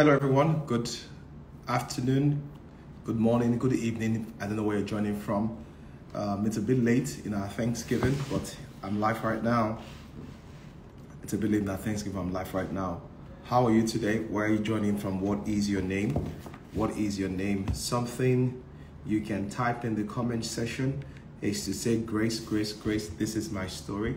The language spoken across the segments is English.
Hello, everyone. Good afternoon, good morning, good evening. I don't know where you're joining from. Um, it's a bit late in our Thanksgiving, but I'm live right now. It's a bit late in our Thanksgiving. I'm live right now. How are you today? Where are you joining from? What is your name? What is your name? Something you can type in the comment section is to say grace, grace, grace. This is my story.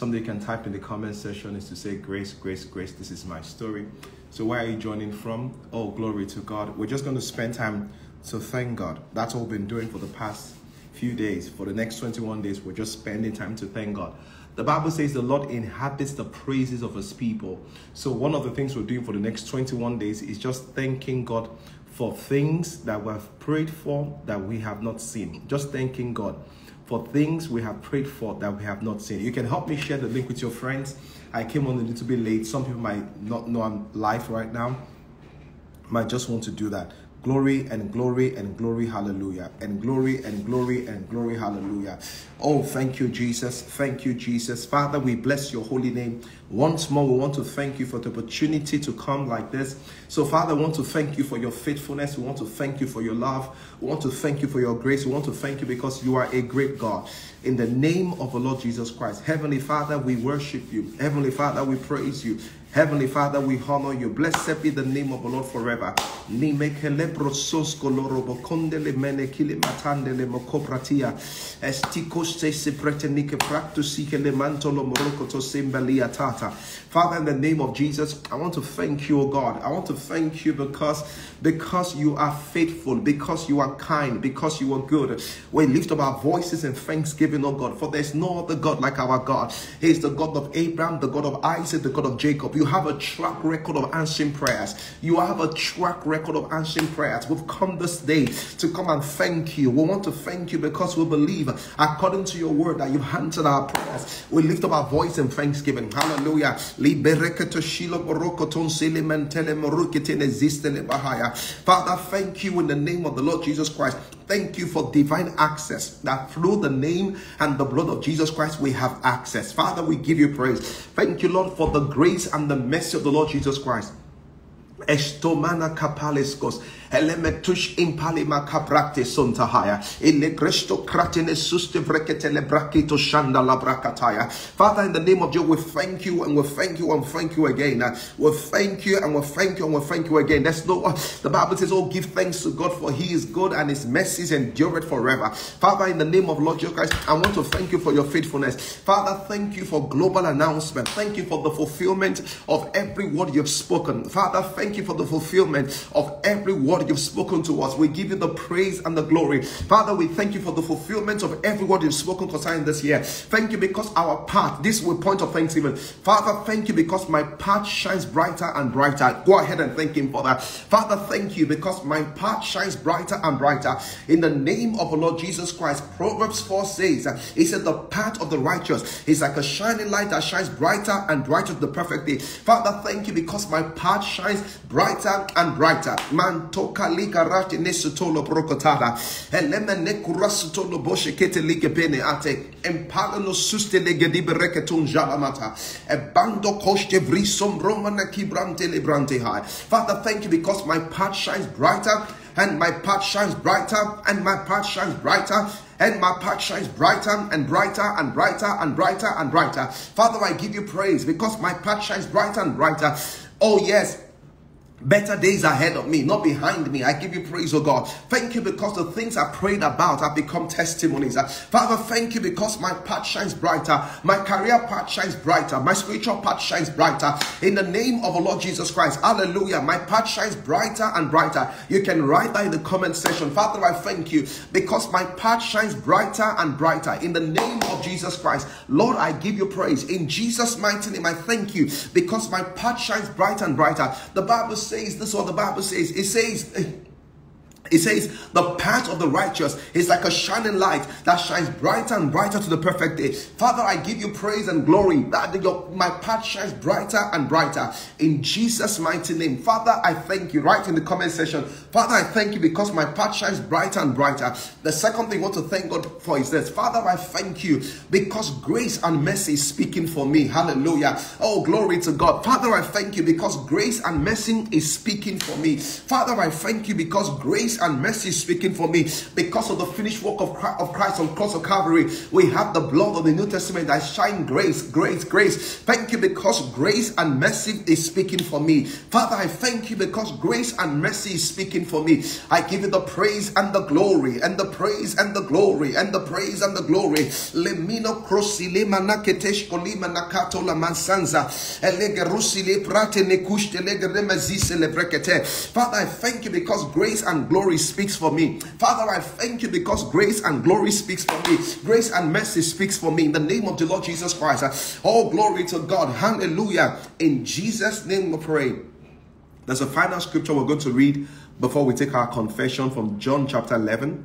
You can type in the comment section is to say grace, grace, grace. This is my story. So where are you joining from? Oh, glory to God. We're just going to spend time to thank God. That's all we've been doing for the past few days. For the next 21 days, we're just spending time to thank God. The Bible says the Lord inhabits the praises of his people. So one of the things we're doing for the next 21 days is just thanking God for things that we have prayed for that we have not seen. Just thanking God for things we have prayed for that we have not seen. You can help me share the link with your friends. I came on a little bit late. Some people might not know I'm live right now. Might just want to do that. Glory and glory and glory, hallelujah. And glory and glory and glory, hallelujah. Oh, thank you, Jesus. Thank you, Jesus. Father, we bless your holy name. Once more, we want to thank you for the opportunity to come like this. So, Father, we want to thank you for your faithfulness. We want to thank you for your love. We want to thank you for your grace. We want to thank you because you are a great God. In the name of the Lord Jesus Christ. Heavenly Father, we worship you. Heavenly Father, we praise you. Heavenly Father, we honor you. Blessed be the name of the Lord forever. Father, in the name of Jesus, I want to thank you, O God. I want to thank you because, because you are faithful, because you are kind, because you are good. We lift up our voices in thanksgiving, O God, for there's no other God like our God. He is the God of Abraham, the God of Isaac, the God of Jacob. You have a track record of answering prayers. You have a track record of answering prayers. We've come this day to come and thank you. We want to thank you because we believe, according to your word, that you've answered our prayers. We lift up our voice in thanksgiving. Hallelujah. Father, thank you in the name of the Lord Jesus Christ. Thank you for divine access that through the name and the blood of Jesus Christ we have access. Father, we give you praise. Thank you, Lord, for the grace and the mercy of the Lord Jesus Christ. Estomana kapaleskos elemetush impalima kabrate sontahaya. Ilegresto kratene suste vreketele brakito shanda la Father in the name of Jesus we thank you and we thank you and thank you again. We thank you and we thank you and we thank you again. There's no the Bible says oh give thanks to God for he is good and his mercies endure forever. Father in the name of Lord Jesus Christ I want to thank you for your faithfulness. Father thank you for global announcement. Thank you for the fulfillment of every word you've spoken. Father thank you for the fulfillment of every word you've spoken to us. We give you the praise and the glory. Father, we thank you for the fulfillment of every word you've spoken concerning this year. Thank you because our path, this will point of thanksgiving. Father, thank you because my path shines brighter and brighter. Go ahead and thank him for that. Father, thank you because my path shines brighter and brighter. In the name of the Lord Jesus Christ, Proverbs 4 says, that He said, The path of the righteous is like a shining light that shines brighter and brighter to the perfect day. Father, thank you because my path shines brighter and brighter. Man toka liga rati nesutolo brokotada. Eleme nekurasutolo boshe kete lige bene ate. Empalano suste lege di bereketun jalamata. Ebando koshte vrisom romana kibrante librante high. Father, thank you because my path shines brighter and my path shines brighter and my path shines brighter and my path shines brighter and brighter and brighter and brighter and brighter. Father, I give you praise because my path shines brighter and brighter. Oh, yes, Better days ahead of me, not behind me. I give you praise, oh God. Thank you because the things I prayed about have become testimonies. Father, thank you because my path shines brighter. My career path shines brighter. My spiritual path shines brighter. In the name of the Lord Jesus Christ. Hallelujah. My path shines brighter and brighter. You can write that in the comment section. Father, I thank you because my path shines brighter and brighter. In the name of Jesus Christ. Lord, I give you praise. In Jesus' mighty name, I thank you because my path shines brighter and brighter. The Bible says, this is what the Bible says. It says, It says, the path of the righteous is like a shining light that shines brighter and brighter to the perfect day. Father, I give you praise and glory that your, my path shines brighter and brighter in Jesus' mighty name. Father, I thank you. Right in the comment section, Father, I thank you because my path shines brighter and brighter. The second thing I want to thank God for is this Father, I thank you because grace and mercy is speaking for me. Hallelujah. Oh, glory to God. Father, I thank you because grace and mercy is speaking for me. Father, I thank you because grace and mercy speaking for me because of the finished work of Christ, of Christ on cross of Calvary. We have the blood of the New Testament that shine grace, grace, grace. Thank you because grace and mercy is speaking for me. Father, I thank you because grace and mercy is speaking for me. I give you the praise and the glory and the praise and the glory and the praise and the glory. Lemino krosile manaketesh kolima nakato la mansanza. Elege rusile prate nekushte lege remezise lebrekete. Father, I thank you because grace and glory speaks for me. Father, I thank you because grace and glory speaks for me. Grace and mercy speaks for me in the name of the Lord Jesus Christ. All glory to God. Hallelujah. In Jesus' name we pray. There's a final scripture we're going to read before we take our confession from John chapter 11.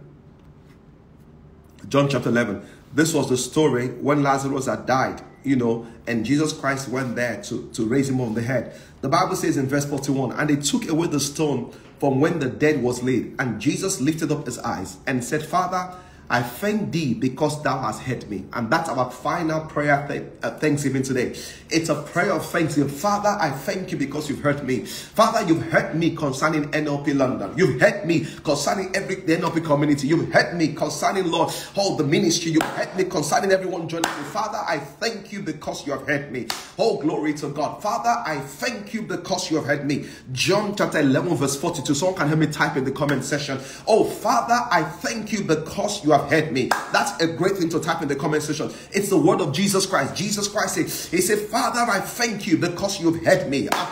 John chapter 11. This was the story when Lazarus had died, you know, and Jesus Christ went there to, to raise him on the head. The Bible says in verse 41, and they took away the stone from when the dead was laid. And Jesus lifted up his eyes and said, Father, I thank thee because thou hast heard me. And that's our final prayer th- uh, thanksgiving today. It's a prayer of thanksgiving. Father, I thank you because you've heard me. Father, you've heard me concerning NLP London. You've heard me concerning every NLP community. You've heard me concerning, Lord, all the ministry. You've heard me concerning everyone joining me. Father, I thank you because you have heard me. Oh, glory to God. Father, I thank you because you have heard me. John chapter 11, verse 42. Someone can help me type in the comment section. Oh, Father, I thank you because you have heard me. That's a great thing to type in the comment section. It's the word of Jesus Christ. Jesus Christ said, He said, Father, I thank you because you've heard me. Father,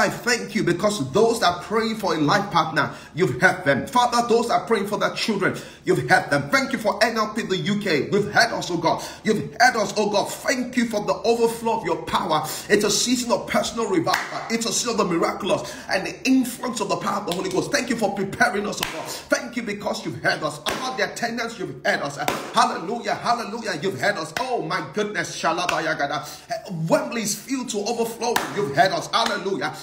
I thank you because those that pray for a life partner, you've heard them. Father, those that are praying for their children, you've heard them. Thank you for NLP in the UK. We've heard us, oh God. You've heard us, oh God. Thank you for the overflow of your power. It's a season of personal revival. Uh, it's a of the miraculous and the influence of the power of the Holy Ghost. Thank you for preparing us, oh God. Thank you because you've heard us. About the attendance, you've heard us. Hallelujah, hallelujah, you've heard us. Oh my goodness, Shalabayagada. Uh, Wembley's filled to overflow. You've heard us. Hallelujah.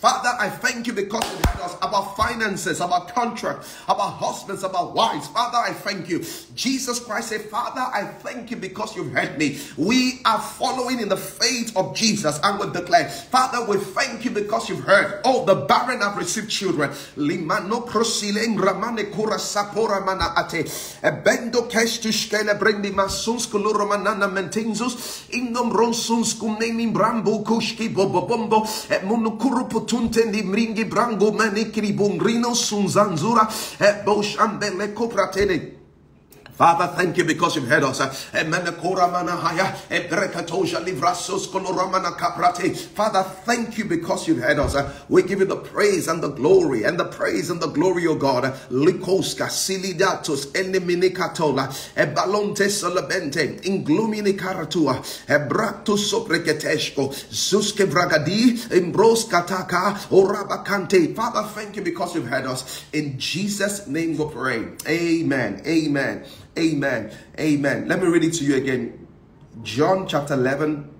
Father, I thank you because you heard us about finances, about contract, about husbands, about wives. Father, I thank you. Jesus Christ said, Father, I thank you because you've heard me. We are following in the faith of Jesus and we declare, Father, we thank you because you've heard. Oh, the barren have received children. Limano krosileng ramane kura sapora mana ate. Ebendo kestushkele brendi masuns kuluromanana mentinzus. Ingom ronsuns kumneni brambo kushki bobobombo. Munukuru tunte ni mringi brango manikri bungrino sunzanzura e boshambele kopratene. Father, thank you because you've heard us. Father, thank you because you've heard us. We give you the praise and the glory and the praise and the glory, O God. Likoska silidatus eneminikatola ebalonte solabente inglumini karatua ebratu sopreketeshko zuske vragadi imbros kataka orabakante. Father, thank you because you've heard us. In Jesus' name we pray. Amen. Amen. Amen. Amen. Let me read it to you again. John chapter 11,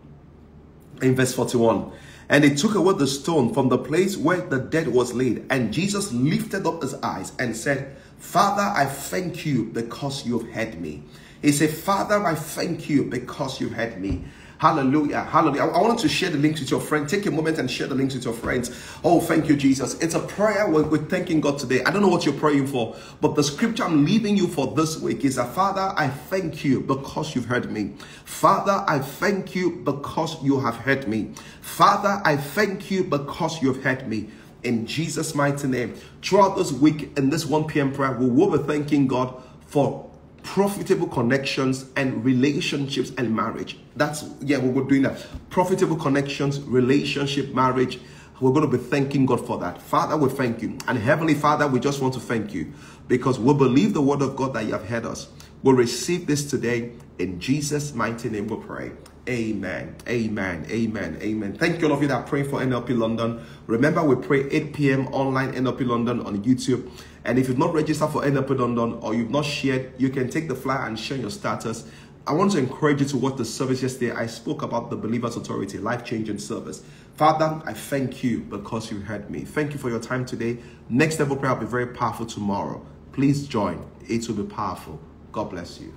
in verse 41. And they took away the stone from the place where the dead was laid. And Jesus lifted up his eyes and said, Father, I thank you because you've heard me. He said, Father, I thank you because you heard me. Hallelujah. Hallelujah. I wanted to share the links with your friend. Take a moment and share the links with your friends. Oh, thank you, Jesus. It's a prayer we're, we're thanking God today. I don't know what you're praying for, but the scripture I'm leaving you for this week is that Father, I thank you because you've heard me. Father, I thank you because you have heard me. Father, I thank you because you've heard me in Jesus' mighty name. Throughout this week in this 1 p.m. prayer, we will be thanking God for profitable connections and relationships and marriage. That's yeah, we're doing that. Profitable connections, relationship, marriage. We're going to be thanking God for that. Father, we thank you. And Heavenly Father, we just want to thank you because we believe the word of God that you have heard us. We'll receive this today. In Jesus' mighty name we pray. Amen. Amen. Amen. Amen. Thank you all of you that are praying for NLP London. Remember, we pray 8 p.m. online NLP London on YouTube. And if you've not registered for NLP London or you've not shared, you can take the flyer and share your status. I want to encourage you to watch the service yesterday. I spoke about the Believer's Authority, life changing service. Father, I thank you because you heard me. Thank you for your time today. Next level prayer will be very powerful tomorrow. Please join, it will be powerful. God bless you.